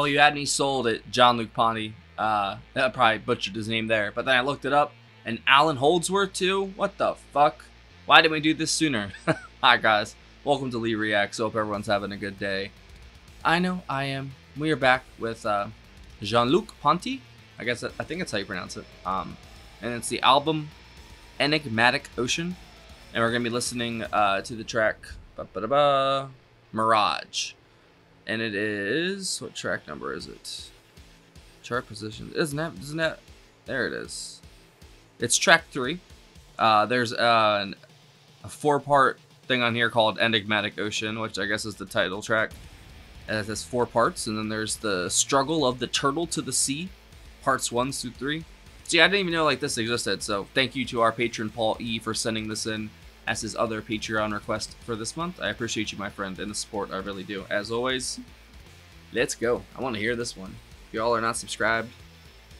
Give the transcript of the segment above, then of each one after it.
well, you had me sold at John Luke Ponty. Uh, I probably butchered his name there, but then I looked it up, and Allan Holdsworth too. What the fuck? Why didn't we do this sooner? Hi guys, welcome to Lee Reacts. Hope everyone's having a good day. I know I am. We are back with uh, Jean-Luc Ponty. I guess I think that's how you pronounce it. Um, and it's the album Enigmatic Ocean, and we're gonna be listening uh, to the track Mirage, and it is what track number is it? Chart position isn't that isn't that there it is. It's track three. Uh, there's uh, an, a four-part thing on here called Enigmatic Ocean, which I guess is the title track. And it has four parts, and then there's the Struggle of the Turtle to the Sea, parts one through three. See, I didn't even know like this existed, so thank you to our patron Paul E for sending this in as his other Patreon request for this month. I appreciate you, my friend, and the support. I really do. As always, let's go. I want to hear this one. If y'all are not subscribed,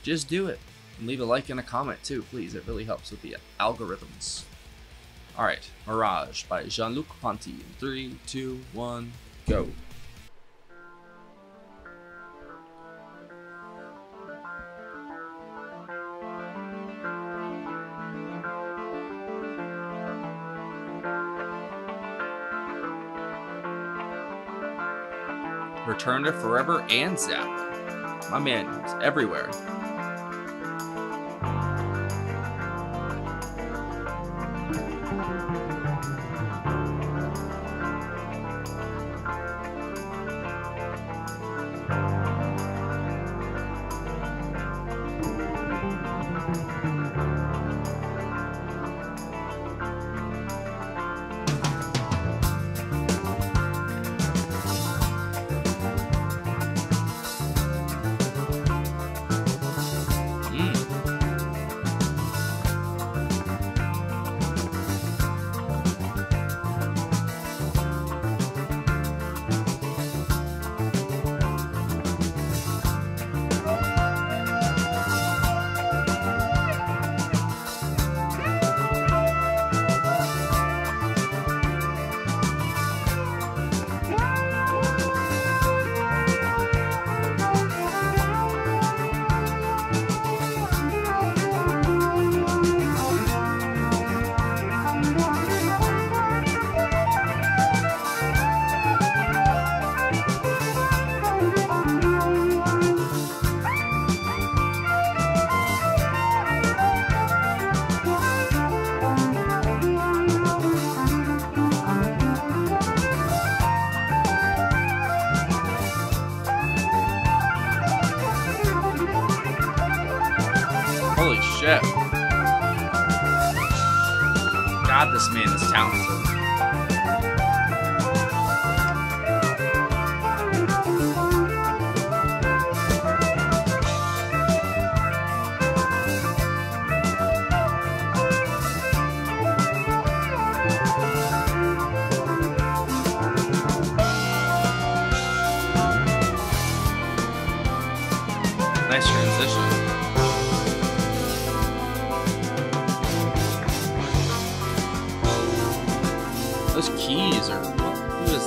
just do it. And leave a like and a comment too, please. It really helps with the algorithms. Alright, Mirage by Jean-Luc Ponty. In three, two, one, go. Return to Forever and Zappa. My man is everywhere. Shit. God, this man is talented.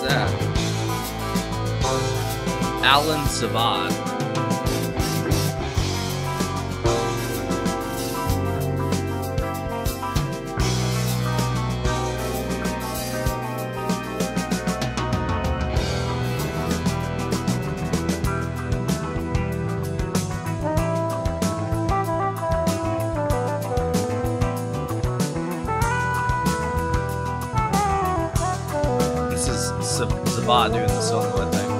That? Allan Zavod. Zavod doing the solo, I think.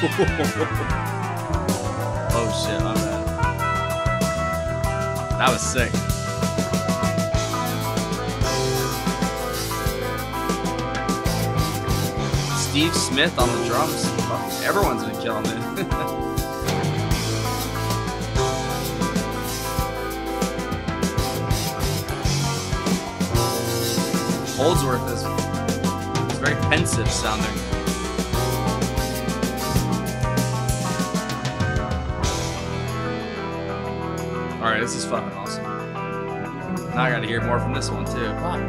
oh shit, my bad. That was sick. Steve Smith on the drums. Everyone's been killing it. Holdsworth is very pensive sounding. Alright, this is fucking awesome. Now I gotta hear more from this one too. Fuck.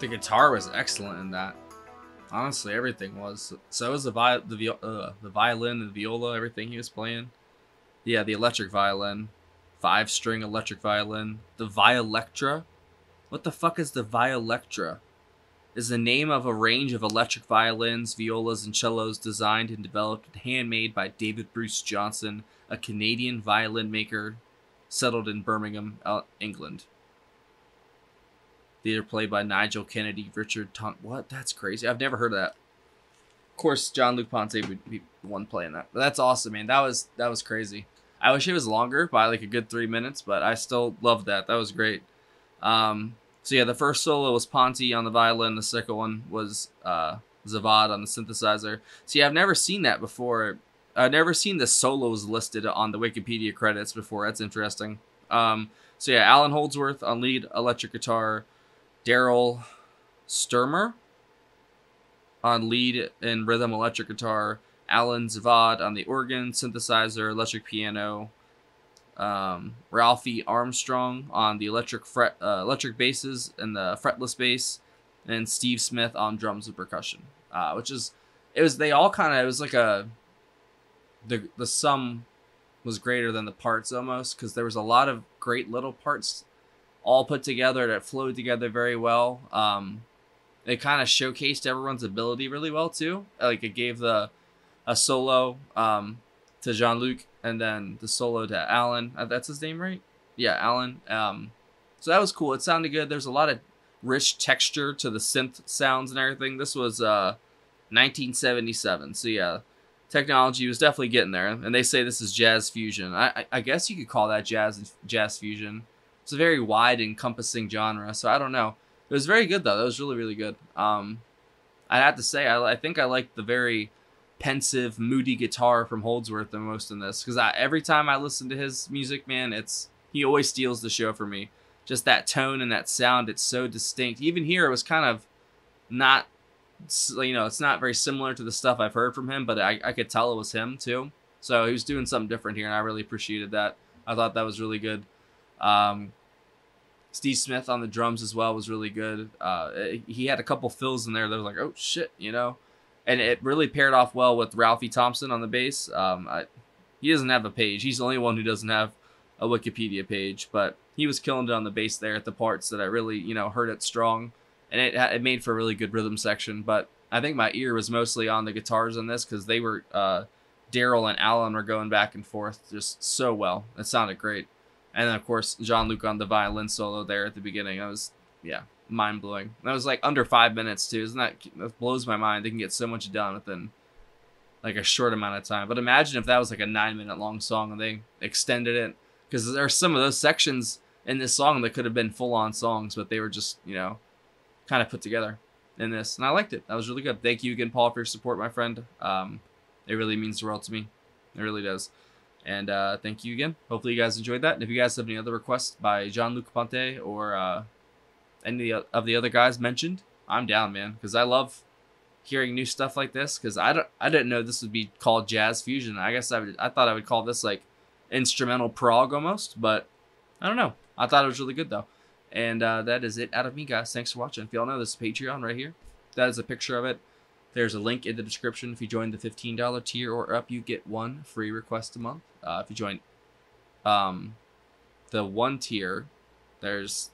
The guitar was excellent in that. Honestly, everything was. So was the vi- the vi- uh, the violin, the viola, everything he was playing. Yeah, the electric violin, five string electric violin, the Violectra. What the fuck is the Violectra? Is the name of a range of electric violins, violas, and cellos designed and developed and handmade by David Bruce Johnson, a Canadian violin maker settled in Birmingham, England. These are played by Nigel Kennedy, Richard Ton. What? That's crazy. I've never heard of that. Of course, John Luke Ponty would be one playing that. But that's awesome, man. That was that was crazy. I wish it was longer by like a good three minutes, but I still loved that. That was great. Um, so yeah, the first solo was Ponty on the violin. The second one was uh, Zavod on the synthesizer. See, I've never seen that before. I've never seen the solos listed on the Wikipedia credits before. That's interesting. Um, so yeah, Allan Holdsworth on lead electric guitar, Daryl Stuermer on lead and rhythm electric guitar, Allan Zavod on the organ, synthesizer, electric piano, um, Ralphie Armstrong on the electric fret, uh, electric basses and the fretless bass, and Steve Smith on drums and percussion. Uh, which is, it was they all kind of it was like a, the the sum was greater than the parts almost because there was a lot of great little parts all put together that flowed together very well. Um, it kind of showcased everyone's ability really well too. Like it gave the a solo um, to Jean Luc and then the solo to Alan. Uh, that's his name, right? Yeah, Alan. Um, so that was cool. It sounded good. There's a lot of rich texture to the synth sounds and everything. This was uh, 1977. So yeah, technology was definitely getting there. And they say this is jazz fusion. I, I, I guess you could call that jazz jazz fusion. It's a very wide encompassing genre. So I don't know. It was very good though. That was really really good. Um, I have to say I, I think I like the very pensive, moody guitar from Holdsworth the most in this because every time I listen to his music, man, it's he always steals the show for me. Just that tone and that sound, it's so distinct. Even here, it was kind of not, you know, it's not very similar to the stuff I've heard from him, but I, I could tell it was him too. So he was doing something different here, and I really appreciated that. I thought that was really good. Um, Steve Smith on the drums as well was really good. Uh, he had a couple fills in there that was like, oh shit, you know, and it really paired off well with Ralphie Thompson on the bass. Um, I, he doesn't have a page. He's the only one who doesn't have a Wikipedia page, but he was killing it on the bass there at the parts that I really, you know, heard it strong, and it it made for a really good rhythm section. But I think my ear was mostly on the guitars in this because they were uh, Daryl and Alan were going back and forth just so well. It sounded great, and then of course Jean Luc on the violin solo there at the beginning. I was yeah, mind blowing. That was like under five minutes too. Isn't that that blows my mind? They can get so much done within like a short amount of time. But imagine if that was like a nine minute long song and they extended it because there are some of those sections in this song that could have been full on songs, but they were just you know kind of put together in this, and I liked it. That was really good. Thank you again, Paul, for your support, my friend. Um, it really means the world to me. It really does. And uh, thank you again. Hopefully you guys enjoyed that. And if you guys have any other requests by Jean-Luc Ponty or uh, any of the other guys mentioned, I'm down, man, because I love hearing new stuff like this. Because I don't, I didn't know this would be called jazz fusion. I guess I would, I thought I would call this like instrumental prog almost, but I don't know. I thought it was really good though. And uh, that is it out of me, guys. Thanks for watching. If y'all know this is Patreon right here, that is a picture of it. There's a link in the description. If you join the $15 tier or up, you get one free request a month. Uh, if you join um, the one tier, there's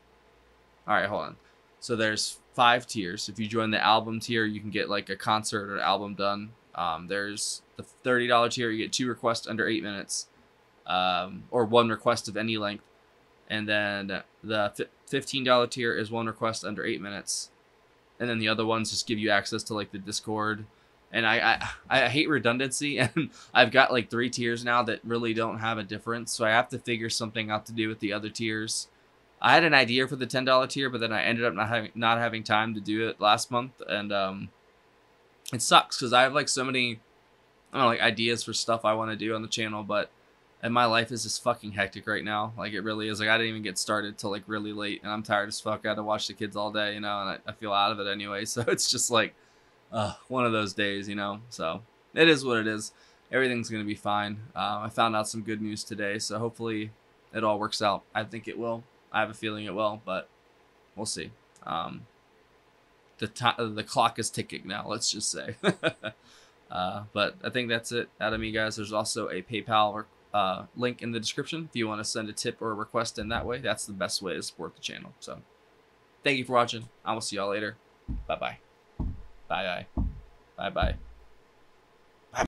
all right. Hold on. So there's five tiers. If you join the album tier, you can get like a concert or album done. Um, there's the thirty dollar tier. You get two requests under eight minutes, um, or one request of any length. And then the fifteen dollar tier is one request under eight minutes, and then the other ones just give you access to like the Discord. And I, I I hate redundancy, and I've got like three tiers now that really don't have a difference. So I have to figure something out to do with the other tiers. I had an idea for the ten dollar tier, but then I ended up not having not having time to do it last month, and um, it sucks because I have like so many, I don't know, like ideas for stuff I want to do on the channel, but and my life is just fucking hectic right now. Like it really is. Like I didn't even get started till like really late, and I'm tired as fuck. I had to watch the kids all day, you know, and I, I feel out of it anyway. So it's just like, uh, one of those days, you know. So it is what it is. Everything's gonna be fine. Uh, I found out some good news today, so hopefully it all works out. I think it will. I have a feeling it will, but we'll see. Um, the time, the clock is ticking now. Let's just say. uh, but I think that's it out of me, guys. There's also a PayPal uh, link in the description if you want to send a tip or a request in that way. That's the best way to support the channel. So, thank you for watching. I will see y'all later. Bye bye. Bye bye. Bye bye.